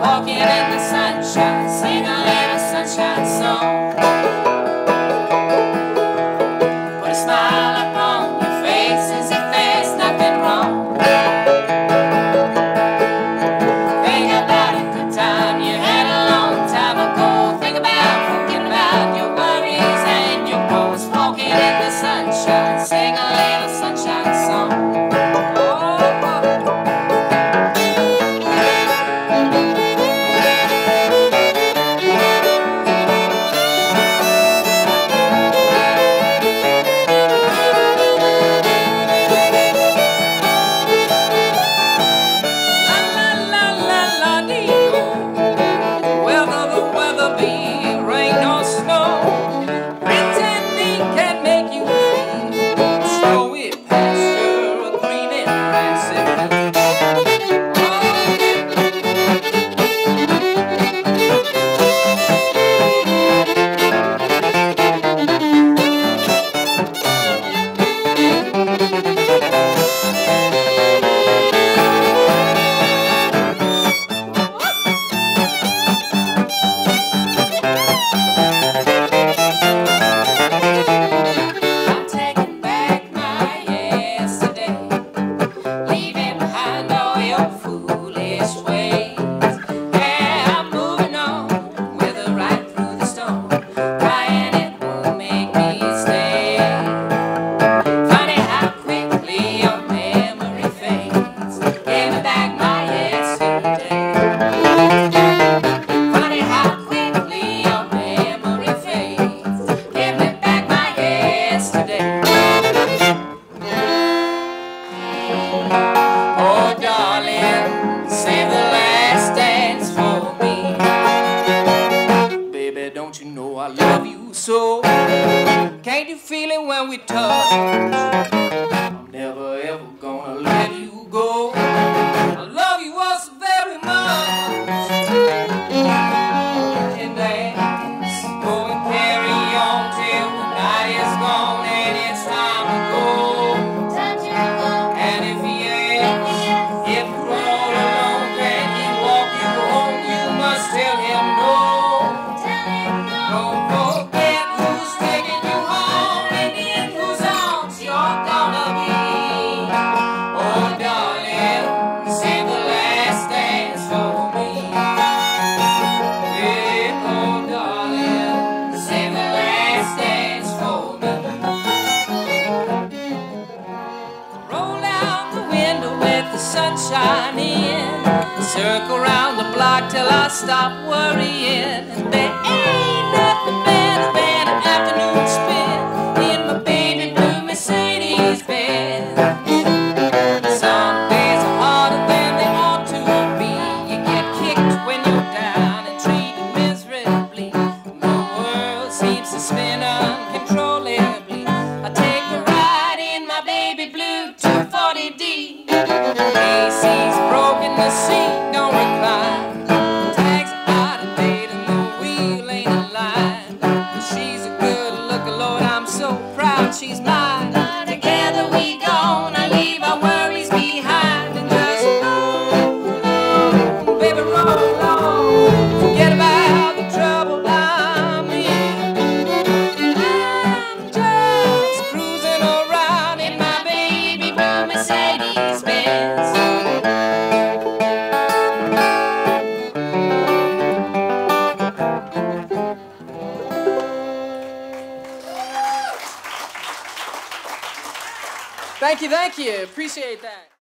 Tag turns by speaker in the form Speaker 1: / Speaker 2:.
Speaker 1: Walking in the sunshine, sing a little sunshine song. Put a smile mighty feeling when we touch. shining. Circle round the block till I stop worrying. There ain't Thank you, thank you. Appreciate that.